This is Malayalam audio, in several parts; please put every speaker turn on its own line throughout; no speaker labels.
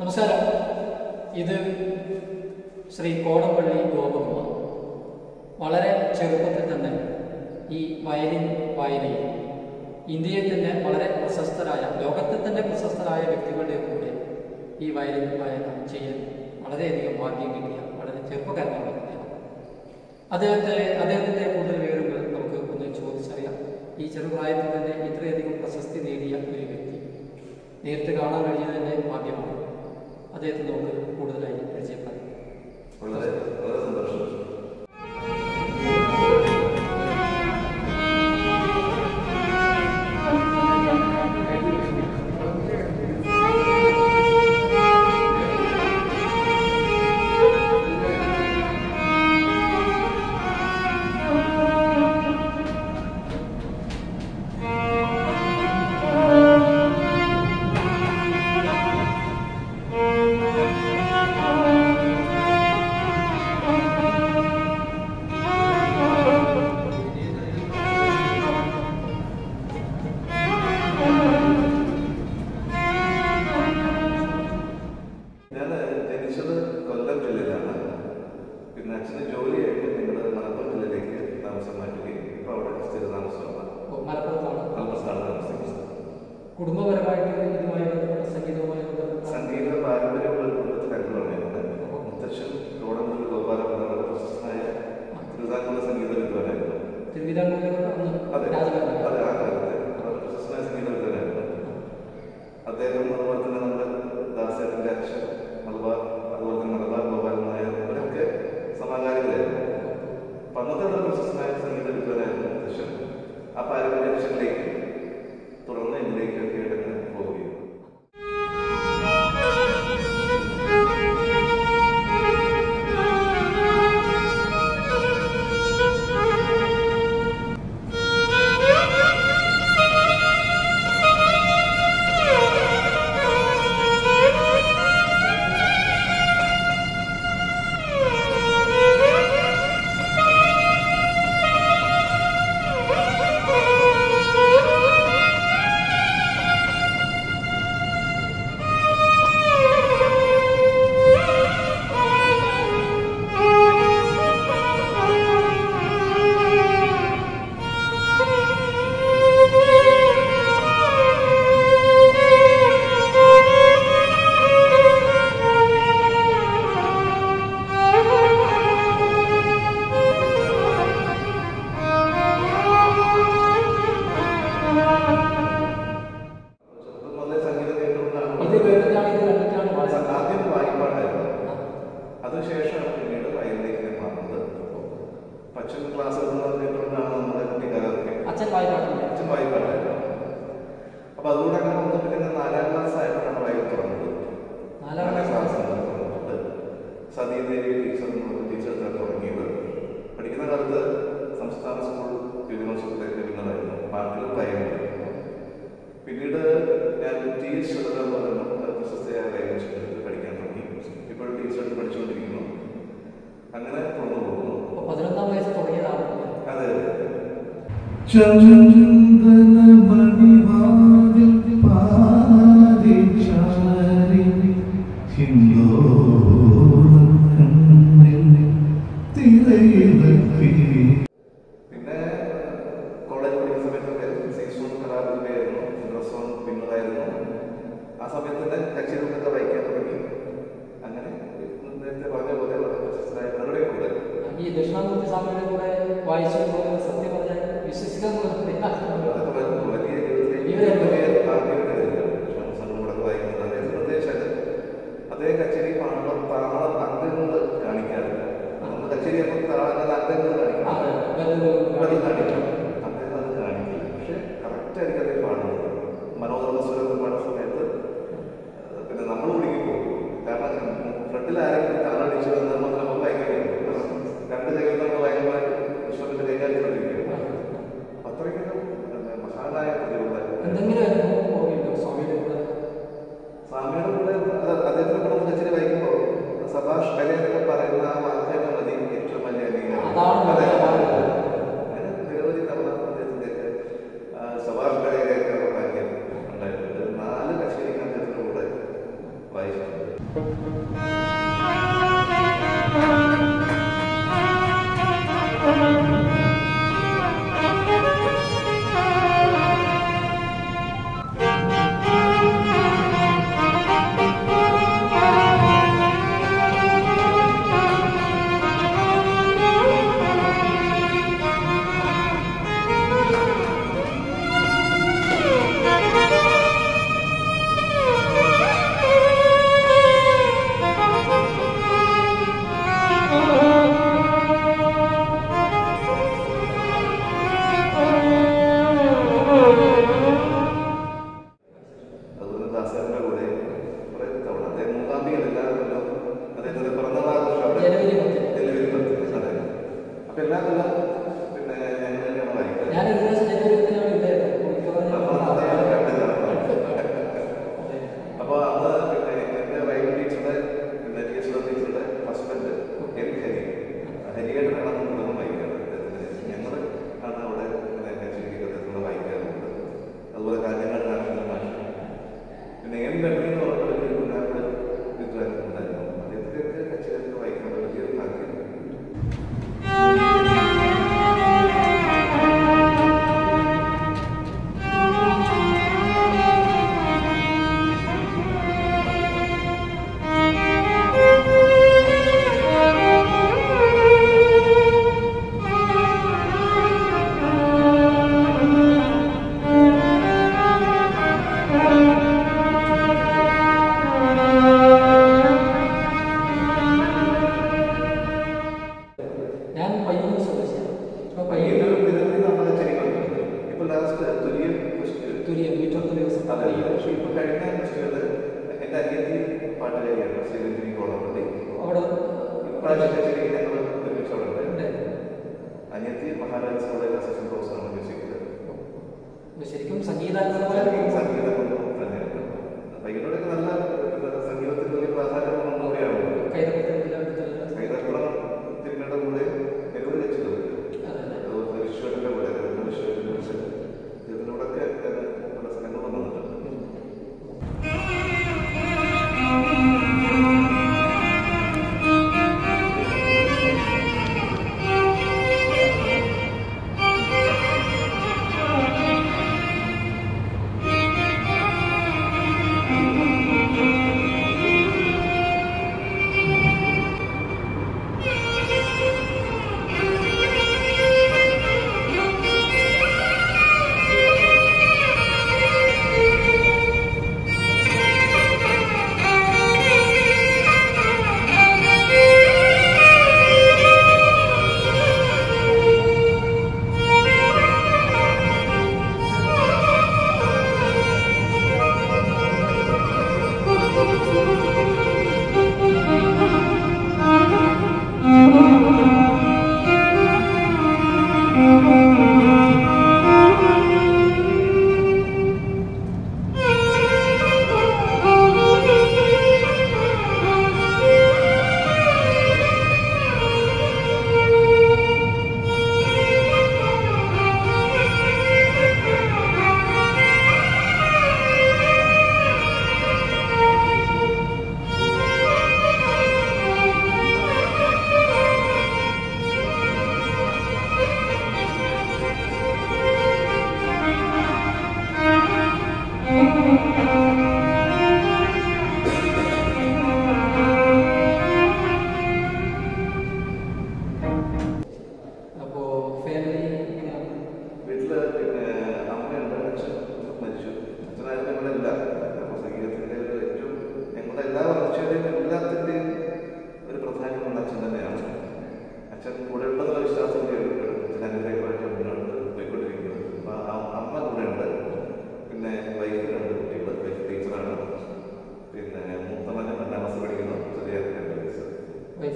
നമസ്കാരം. ഇത് ശ്രീ കോടമ്പള്ളി ഗോപകുമാർ വളരെ ചെറുപ്പത്തിൽ തന്നെ ഈ വയലിൻ വായനയിൽ ഇന്ത്യയിൽ തന്നെ വളരെ പ്രശസ്തരായ ലോകത്തിൽ തന്നെ പ്രശസ്തരായ വ്യക്തികളുടെ കൂടെ ഈ വയലിൻ വായന ചെയ്യാൻ വളരെയധികം ഭാഗ്യം കിട്ടിയ വളരെ ചെറുപ്പക്കാരനാണ് അദ്ദേഹം. അദ്ദേഹത്തെ അദ്ദേഹത്തിന്റെ കൂടുതൽ വിവരങ്ങൾ നമുക്ക് ഒന്ന് ചോദിച്ചറിയാം. ഈ ചെറുപ്രായത്തിൽ തന്നെ ഇത്രയധികം പ്രശസ്തി നേടിയ ഒരു വ്യക്തി നേരിട്ട് കാണാൻ കഴിഞ്ഞത് തന്നെ ഭാഗ്യമാണ് അദ്ദേഹത്തെ നമുക്ക് കൂടുതലായി പരിചയപ്പെടാം.
വളരെ വളരെ സന്തോഷം.
കുടുംബപരമായിട്ട് ഇതുമായി ബന്ധപ്പെട്ട സംഗീതവുമായി ബന്ധപ്പെട്ട
സംഗീത പാരമ്പര്യമുള്ള ഒരു കുടുംബത്തിൽ മുത്തച്ഛൻ പ്രശസ്തനായ തിരുവിതാംകൂർ സംഗീത വിദ്വാനായിരുന്നു. അതെ അതെ ആ കാലത്ത് പ്രശസ്തനായ സംഗീത വിദ്വാനായിരുന്നു. അദ്ദേഹം അതുപോലെ തന്നെ നമ്മുടെ ദാസേട്ടന്റെ അച്ഛൻ മലബാർ അതുപോലെ തന്നെ മലബാർ ഗോപാലൻ നായർ ഇവരൊക്കെ സമാകാരികളായിരുന്നു അപ്പൊ അന്നത്തെ അതുകൂടെ അങ്ങനെ വന്നിട്ട് പിന്നെ നാലാം ക്ലാസ് ആയപ്പോഴാണ് വയൽ തുറന്നത്
നാലാം ക്ലാസ്
തുറന്നിട്ട് സതീദേവി ടീച്ചർ ടീച്ചർ തുടങ്ങിയത് പഠിക്കുന്ന കാലത്ത് സംസ്ഥാന സ്കൂൾ യൂണിവേഴ്സിറ്റിയിലേക്ക് വരുന്നതായിരുന്നു. പാട്ടിൽ വയലിലും പിന്നീട് ഞാൻ ടി എസ് ശതക എന്ന് പറയുന്ന പ്രശസ്തയായ വയലിൻ പഠിക്കാൻ തുടങ്ങി. ഇപ്പോഴും ടീച്ചർ പഠിച്ചുകൊണ്ടിരിക്കുന്നു. അങ്ങനെ തുടർന്നു പോകുന്നു.
പതിനൊന്നാം വയസ്സ് തുടങ്ങിയതാണ്
അതെ
ദക്ഷിണാമൂർത്തി വായിച്ചു പോകുന്നത് സത്യം പറഞ്ഞാൽ വിശ്വസിക്കാൻ പ്രയാസമാണ്.
നമുക്കറിയില്ല പക്ഷെ ഇപ്പൊ കഴിഞ്ഞ ഫെസ്റ്റിവൽ എന്റെ അനിയത്തി പാട്ടിലേക്കായിരുന്നു ശ്രീലക്ഷ്മി കോളമുണ്ട്
അവിടെ ഇപ്രാവശ്യം
അനിയത്തി മഹാരാജാസ് കോളേജ് അസിസ്റ്റന്റ് പ്രൊഫസറാണ് മ്യൂസിക്കിൽ
ശരിക്കും സംഗീതാത്മക
സംഗീത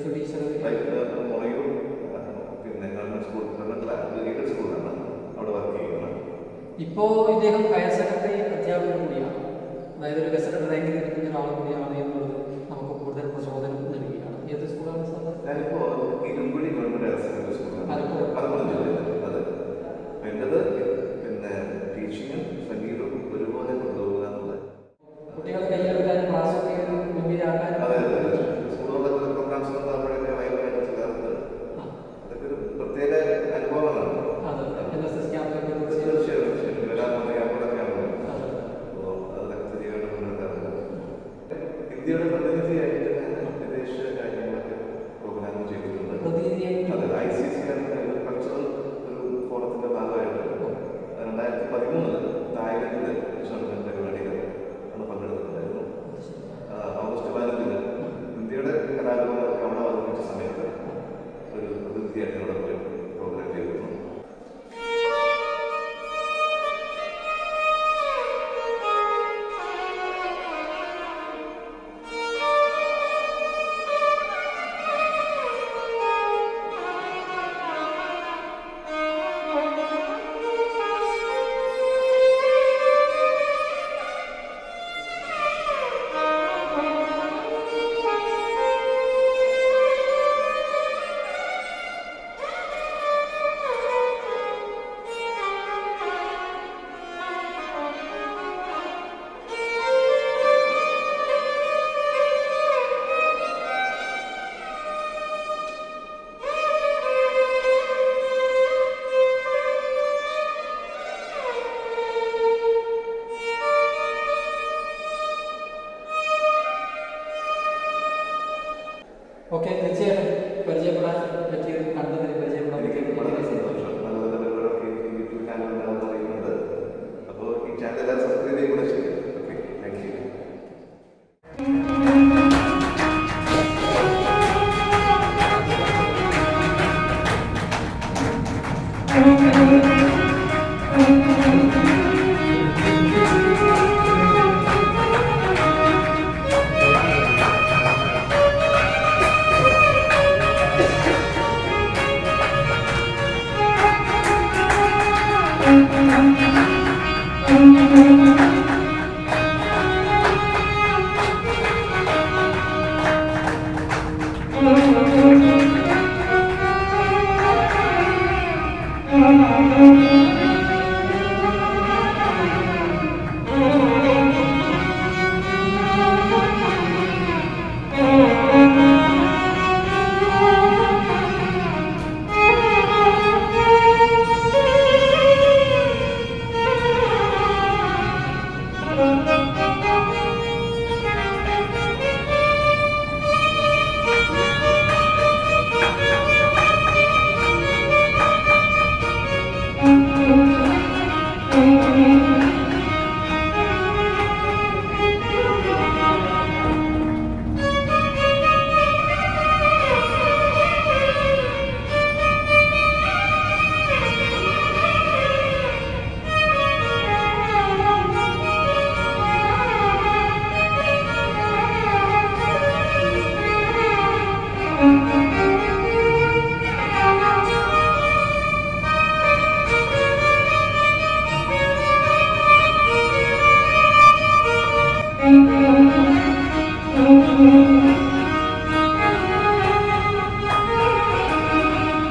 യേശു ടീച്ചർ മുളയൂർ ഇദ്ദേഹം ഹയർ സെക്കൻഡറി അധ്യാപകൻ കൂടിയാണ്. അതായത് ഒരു ഗസറ്റഡ് റാങ്കിൽ ഇരിക്കുന്ന ഒരാൾ കൂടിയാണ് എന്നുള്ളത് നമുക്ക് കൂടുതൽ പ്രചോദനം നൽകുകയാണ്. ഏത് സ്കൂളാണ് സാർ?
ഞാനിപ്പോൾ ഇരുമ്പുഴി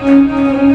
Música